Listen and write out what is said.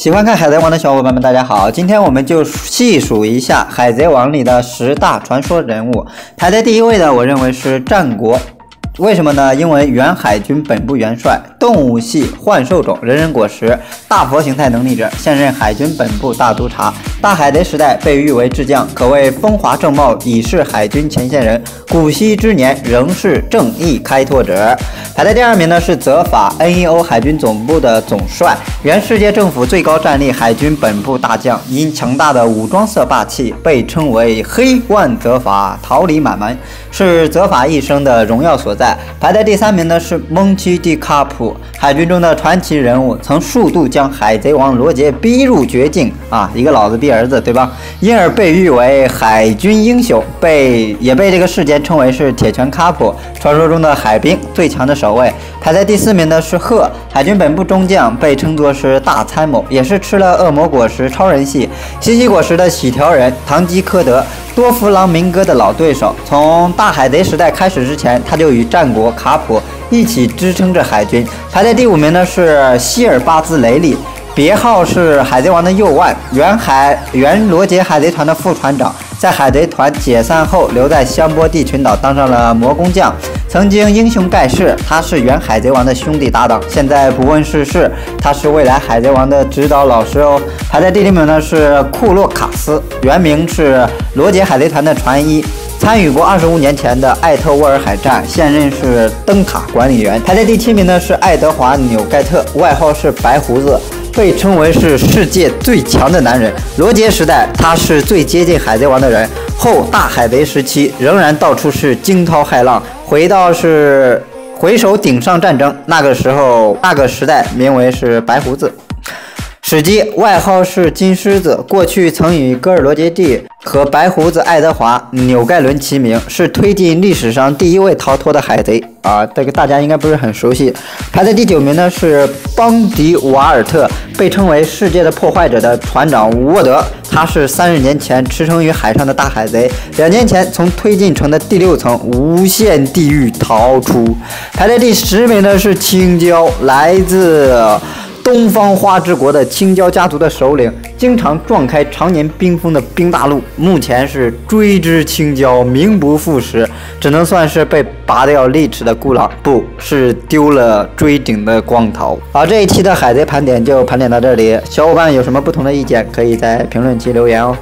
喜欢看《海贼王》的小伙伴们，大家好！今天我们就细数一下《海贼王》里的十大传说人物。排在第一位的，我认为是战国。为什么呢？因为原海军本部元帅，动物系幻兽种，人人果实，大佛形态能力者，现任海军本部大督察。大海贼时代被誉为智将，可谓风华正茂，已是海军前线人。古稀之年，仍是正义开拓者。排在第二名的是泽法，NEO 海军总部的总帅，原世界政府最高战力海军本部大将，因强大的武装色霸气，被称为黑万泽法，桃李满门，是泽法一生的荣耀所在。排在第三名的是蒙奇迪卡普，海军中的传奇人物，曾数度将海贼王罗杰逼入绝境啊，一个老子逼儿子，对吧？因而被誉为海军英雄，被也被这个世间称为是铁拳卡普，传说中的海兵最强的守卫。排在第四名的是鹤，海军本部中将，被称作是大参谋，也是吃了恶魔果实超人系西西果实的喜条人唐吉诃德。多弗朗明哥的老对手，从大海贼时代开始之前，他就与战国卡普一起支撑着海军。排在第五名的是希尔巴兹雷利，别号是海贼王的右腕，原海原罗杰海贼团的副船长，在海贼团解散后，留在香波地群岛当上了魔工匠。曾经英雄盖世，他是原海贼王的兄弟搭档，现在不问世事，他是未来海贼王的指导老师哦。排在第六名的是库洛卡斯，原名是罗杰海贼团的船医，参与过二十五年前的艾特沃尔海战，现任是灯塔管理员。排在第七名的是爱德华纽盖特，外号是白胡子。被称为是世界最强的男人。罗杰时代，他是最接近海贼王的人。后大海贼时期，仍然到处是惊涛骇浪。回到是回首顶上战争，那个时候那个时代名为是白胡子。史基外号是金狮子，过去曾与戈尔罗杰蒂和白胡子爱德华纽盖伦齐名，是推进历史上第一位逃脱的海贼啊！这个大家应该不是很熟悉。排在第九名的是邦迪瓦尔特，被称为世界的破坏者的船长沃德，他是三十年前驰骋于海上的大海贼，两年前从推进城的第六层无限地狱逃出。排在第十名的是青椒，来自。东方花之国的青椒家族的首领，经常撞开常年冰封的冰大陆，目前是追之青椒名不副实，只能算是被拔掉利齿的孤狼，不是丢了锥顶的光头。好，这一期的海贼盘点就盘点到这里，小伙伴有什么不同的意见，可以在评论区留言哦。